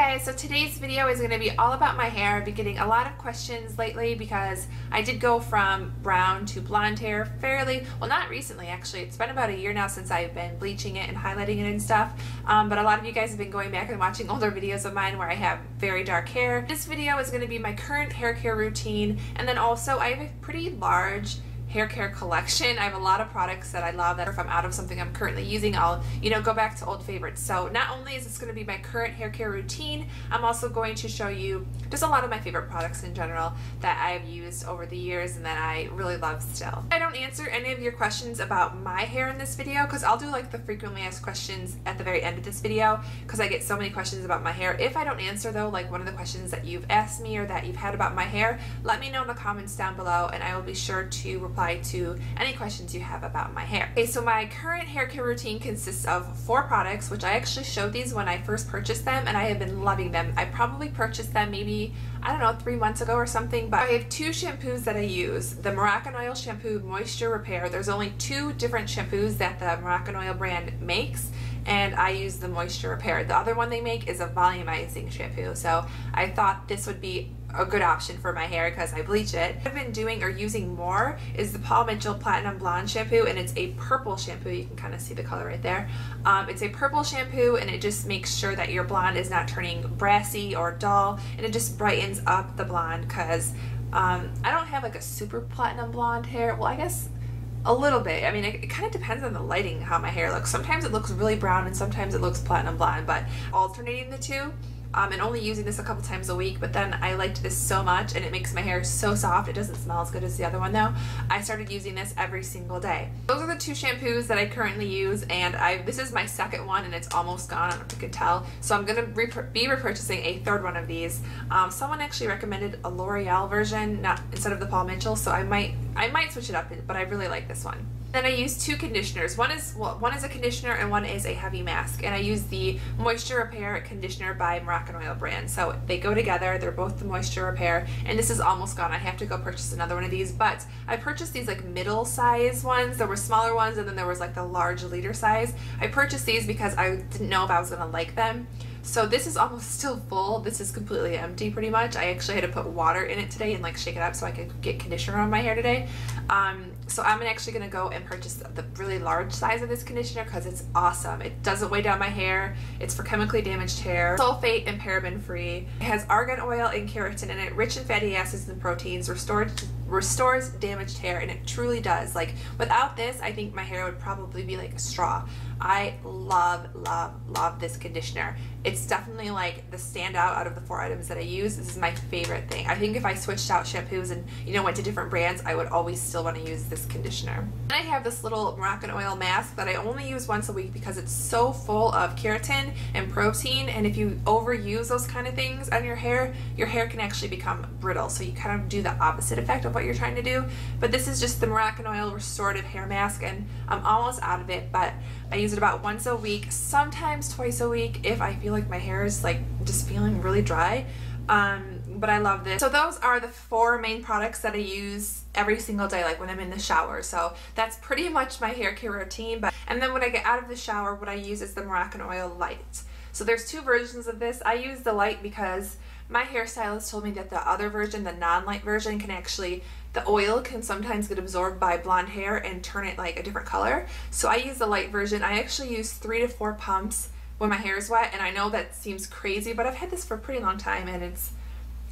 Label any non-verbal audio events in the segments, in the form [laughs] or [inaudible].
guys, so today's video is going to be all about my hair. I've been getting a lot of questions lately because I did go from brown to blonde hair fairly, well not recently actually, it's been about a year now since I've been bleaching it and highlighting it and stuff, um, but a lot of you guys have been going back and watching [laughs] older videos of mine where I have very dark hair. This video is going to be my current hair care routine and then also I have a pretty large hair care collection. I have a lot of products that I love that if I'm out of something I'm currently using, I'll, you know, go back to old favorites. So not only is this going to be my current hair care routine, I'm also going to show you just a lot of my favorite products in general that I've used over the years and that I really love still. I don't answer any of your questions about my hair in this video because I'll do like the frequently asked questions at the very end of this video because I get so many questions about my hair. If I don't answer though, like one of the questions that you've asked me or that you've had about my hair, let me know in the comments down below and I will be sure to reply to any questions you have about my hair. Okay, so my current hair care routine consists of four products, which I actually showed these when I first purchased them and I have been loving them. I probably purchased them maybe, I don't know, three months ago or something, but I have two shampoos that I use. The Moroccan Oil Shampoo Moisture Repair. There's only two different shampoos that the Moroccan Oil brand makes and I use the Moisture Repair. The other one they make is a volumizing shampoo, so I thought this would be a good option for my hair because I bleach it. What I've been doing or using more is the Paul Mitchell Platinum Blonde shampoo and it's a purple shampoo. You can kind of see the color right there. Um, it's a purple shampoo and it just makes sure that your blonde is not turning brassy or dull and it just brightens up the blonde because um, I don't have like a super platinum blonde hair. Well, I guess a little bit. I mean, it, it kind of depends on the lighting how my hair looks. Sometimes it looks really brown and sometimes it looks platinum blonde, but alternating the two um, and only using this a couple times a week but then I liked this so much and it makes my hair so soft it doesn't smell as good as the other one though. I started using this every single day. Those are the two shampoos that I currently use and I this is my second one and it's almost gone. I don't know if you can tell. So I'm gonna be repurchasing a third one of these. Um, someone actually recommended a L'Oreal version not instead of the Paul Mitchell so I might I might switch it up but I really like this one then I use two conditioners. One is well, one is a conditioner and one is a heavy mask. And I use the Moisture Repair conditioner by Moroccan Oil brand. So they go together. They're both the Moisture Repair. And this is almost gone. I have to go purchase another one of these. But I purchased these like middle size ones. There were smaller ones and then there was like the large liter size. I purchased these because I didn't know if I was going to like them. So this is almost [laughs] still full. This is completely empty pretty much. I actually had to put water in it today and like shake it up so I could get conditioner on my hair today. Um, so I'm actually going to go and purchase the really large size of this conditioner because it's awesome. It doesn't weigh down my hair. It's for chemically damaged hair. Sulfate and paraben free. It has argan oil and keratin in it, rich in fatty acids and proteins, restored restores damaged hair and it truly does like without this I think my hair would probably be like a straw I love love love this conditioner. It's definitely like the standout out of the four items that I use. This is my favorite thing. I think if I switched out shampoos and you know went to different brands I would always still want to use this conditioner. And I have this little Moroccan oil mask that I only use once a week because it's so full of keratin and protein and if you overuse those kind of things on your hair your hair can actually become brittle. So you kind of do the opposite effect of what you're trying to do. But this is just the Moroccan oil Restorative Hair Mask and I'm almost out of it, but I use it about once a week, sometimes twice a week if I feel like my hair is like just feeling really dry. Um, but I love this. So those are the four main products that I use every single day, like when I'm in the shower. So that's pretty much my hair care routine. But And then when I get out of the shower, what I use is the Moroccan Oil Light. So there's two versions of this. I use the light because my hairstylist told me that the other version, the non-light version, can actually, the oil can sometimes get absorbed by blonde hair and turn it like a different color. So I use the light version. I actually use three to four pumps when my hair is wet and I know that seems crazy but I've had this for a pretty long time and it's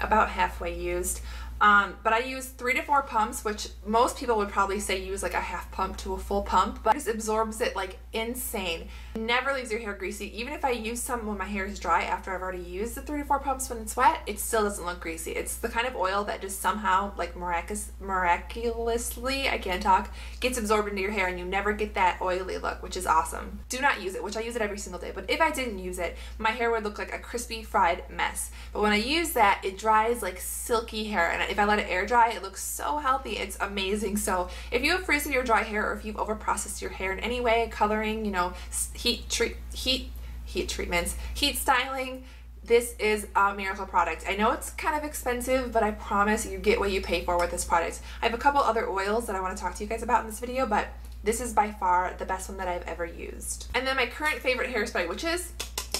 about halfway used. Um, but I use three to four pumps, which most people would probably say use like a half pump to a full pump, but it just absorbs it like insane. Never leaves your hair greasy. Even if I use some when my hair is dry after I've already used the three to four pumps when it's wet, it still doesn't look greasy. It's the kind of oil that just somehow, like miraculous, miraculously, I can't talk, gets absorbed into your hair and you never get that oily look, which is awesome. Do not use it, which I use it every single day, but if I didn't use it, my hair would look like a crispy fried mess. But when I use that, it dries like silky hair and if I let it air dry, it looks so healthy. It's amazing. So if you have frizzy or dry hair or if you've over processed your hair in any way, coloring, you know, heat treat heat heat treatments, heat styling, this is a miracle product. I know it's kind of expensive, but I promise you get what you pay for with this product. I have a couple other oils that I want to talk to you guys about in this video, but this is by far the best one that I've ever used. And then my current favorite hairspray, which is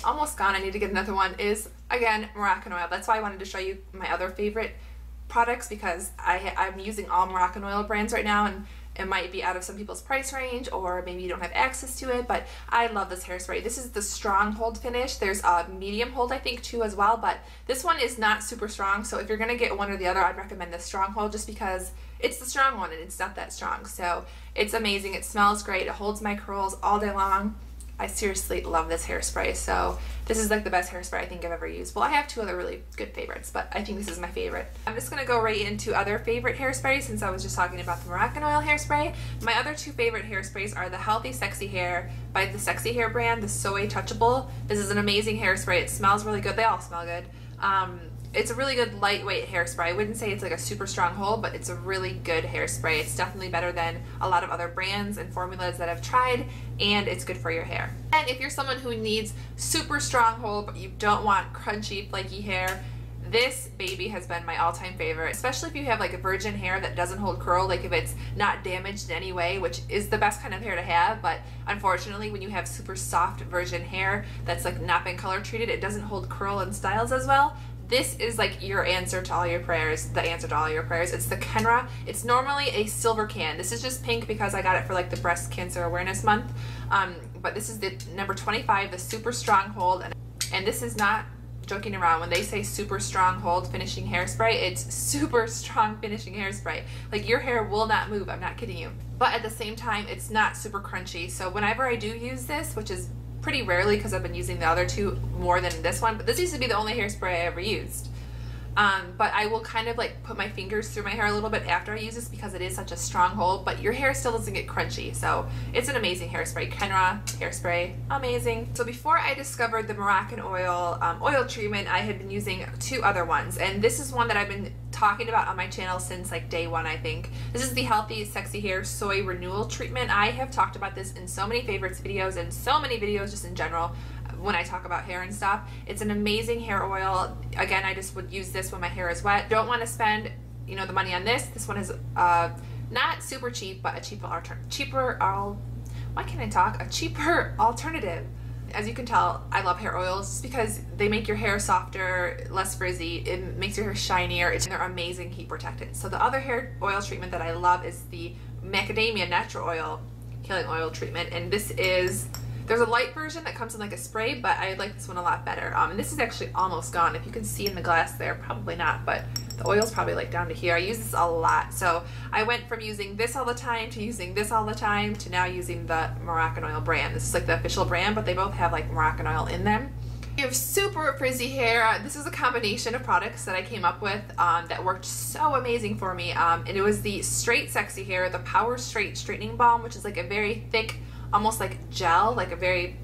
almost gone, I need to get another one, is again Moroccan oil. That's why I wanted to show you my other favorite products because I, I'm using all Moroccan oil brands right now and it might be out of some people's price range or maybe you don't have access to it, but I love this hairspray. This is the strong hold finish. There's a medium hold I think too as well, but this one is not super strong. So if you're gonna get one or the other, I'd recommend the strong hold just because it's the strong one and it's not that strong. So it's amazing. It smells great. It holds my curls all day long. I seriously love this hairspray. So this is like the best hairspray I think I've ever used. Well, I have two other really good favorites, but I think this is my favorite. I'm just gonna go right into other favorite hairsprays since I was just talking about the Moroccan oil hairspray. My other two favorite hairsprays are the Healthy Sexy Hair by the Sexy Hair brand, the Soy Touchable. This is an amazing hairspray. It smells really good. They all smell good. Um, it's a really good lightweight hairspray. I wouldn't say it's like a super strong hold, but it's a really good hairspray. It's definitely better than a lot of other brands and formulas that I've tried, and it's good for your hair. And if you're someone who needs super strong hold, but you don't want crunchy, flaky hair, this baby has been my all-time favorite, especially if you have like a virgin hair that doesn't hold curl, like if it's not damaged in any way, which is the best kind of hair to have, but unfortunately when you have super soft virgin hair that's like not been color treated, it doesn't hold curl and styles as well this is like your answer to all your prayers, the answer to all your prayers. It's the Kenra. It's normally a silver can. This is just pink because I got it for like the Breast Cancer Awareness Month. Um, but this is the number 25, the Super Stronghold. And, and this is not joking around. When they say super stronghold finishing hairspray, it's super strong finishing hairspray. Like your hair will not move. I'm not kidding you. But at the same time, it's not super crunchy. So whenever I do use this, which is pretty rarely because I've been using the other two more than this one, but this used to be the only hairspray I ever used. Um, but I will kind of like put my fingers through my hair a little bit after I use this because it is such a strong hold, but your hair still doesn't get crunchy. So it's an amazing hairspray. Kenra hairspray, amazing. So before I discovered the Moroccanoil um, oil treatment, I had been using two other ones. And this is one that I've been talking about on my channel since like day one, I think. This is the Healthy Sexy Hair Soy Renewal Treatment. I have talked about this in so many favorites videos and so many videos just in general when I talk about hair and stuff. It's an amazing hair oil. Again, I just would use this when my hair is wet. Don't want to spend, you know, the money on this. This one is uh, not super cheap, but a cheaper. Cheaper, I'll, why can't I talk? A cheaper [laughs] alternative. As you can tell, I love hair oils because they make your hair softer, less frizzy, it makes your hair shinier, it's, they're amazing heat protectant. So the other hair oil treatment that I love is the macadamia natural oil healing oil treatment and this is there's a light version that comes in like a spray, but I like this one a lot better. Um, and this is actually almost gone. If you can see in the glass there, probably not, but the oil's probably like down to here. I use this a lot. So I went from using this all the time to using this all the time to now using the Moroccan oil brand. This is like the official brand, but they both have like Moroccan oil in them. You have super frizzy hair. This is a combination of products that I came up with um, that worked so amazing for me. Um, and it was the Straight Sexy Hair, the Power Straight Straightening Balm, which is like a very thick almost like gel, like a very,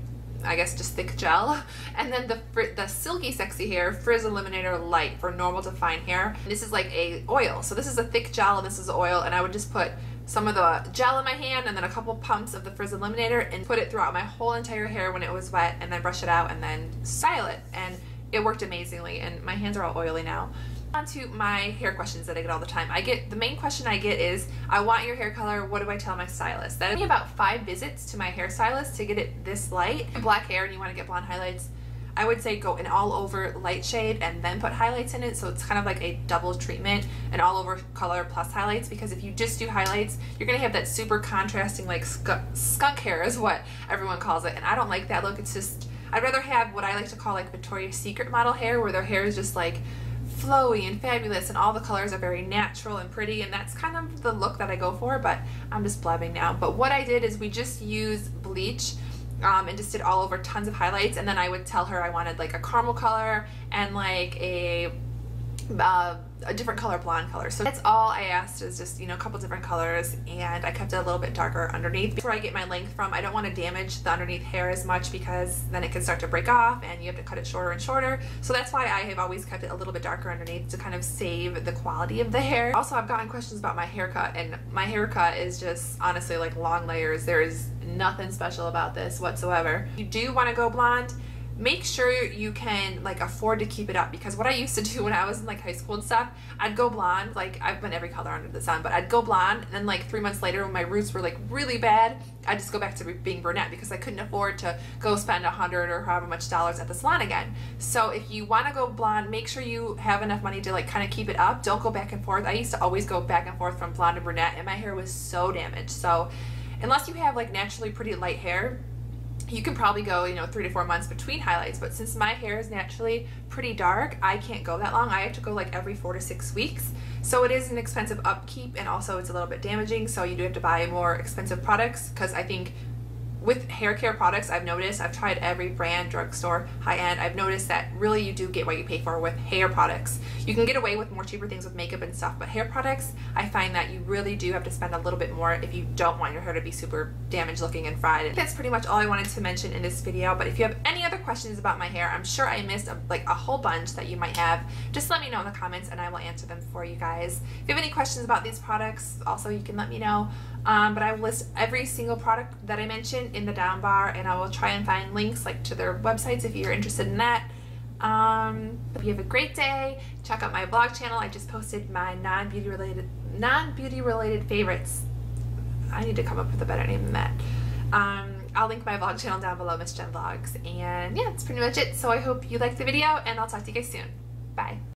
I guess just thick gel. [laughs] And then the the Silky Sexy Hair Frizz Eliminator Light for normal to fine hair. This is like a oil. So this is a thick gel and this is oil and I would just put some of the gel in my hand and then a couple pumps of the Frizz Eliminator and put it throughout my whole entire hair when it was wet and then brush it out and then style it. And it worked amazingly and my hands are all oily now on to my hair questions that I get all the time. I get the main question I get is, I want your hair color. What do I tell my stylist? That me about five visits to my hairstylist to get it this light. Black hair and you want to get blonde highlights. I would say go an all over light shade and then put highlights in it so it's kind of like a double treatment an all over color plus highlights because if you just do highlights you're gonna have that super contrasting like skunk hair is what everyone calls it and I don't like that look it's just I'd rather have what I like to call like Victoria's Secret model hair where their hair is just like flowy and fabulous and all the colors are very natural and pretty and that's kind of the look that I go for but I'm just blabbing now. But what I did is we just used bleach um, and just did all over tons of highlights and then I would tell her I wanted like a caramel color and like a uh, a different color blonde color. So that's all I asked is just you know a couple different colors and I kept it a little bit darker underneath. Where I get my length from I don't want to damage the underneath hair as much because then it can start to break off and you have to cut it shorter and shorter. So that's why I have always kept it a little bit darker underneath to kind of save the quality of the hair. Also I've gotten questions about my haircut and my haircut is just honestly like long layers. There is nothing special about this whatsoever. You do want to go blonde make sure you can like afford to keep it up because what I used to [laughs] do when I was in like high school and stuff, I'd go blonde, like I've been every color under the sun, but I'd go blonde and then like three months later when my roots were like really bad, I'd just go back to being brunette because I couldn't afford to go spend a hundred or however much dollars at the salon again. So if you want to go blonde, make sure you have enough money to like kind of keep it up. Don't go back and forth. I used to always go back and forth from blonde to brunette and my hair was so damaged. So unless you have like naturally pretty light hair, you can probably go, you know, three to four months between highlights. But since my hair is naturally pretty dark, I can't go that long. I have to go like every four to six weeks. So it is an expensive upkeep and also it's a little bit damaging. So you do have to buy more expensive products because I think with hair care products, I've noticed, I've tried every brand, drugstore, high end, I've noticed that really you do get what you pay for with hair products. You can get away with more cheaper things with makeup and stuff, but hair products, I find that you really do have to spend a little bit more if you don't want your hair to be super damaged looking and fried. That's pretty much all I wanted to mention in this video, but if you have any other questions about my hair, I'm sure I missed a, like a whole bunch that you might have, just let me know in the comments and I will answer them for you guys. If you have any questions about these products, also you can let me know. Um, but I will list every single product that I mentioned in the down bar and I will try and find links like to their websites if you're interested in that. Um, hope you have a great day. Check out my vlog channel. I just posted my non-beauty related non-beauty related favorites. I need to come up with a better name than that. Um, I'll link my vlog channel down below, Miss Jen Vlogs. And yeah, that's pretty much it. So I hope you liked the video and I'll talk to you guys soon. Bye.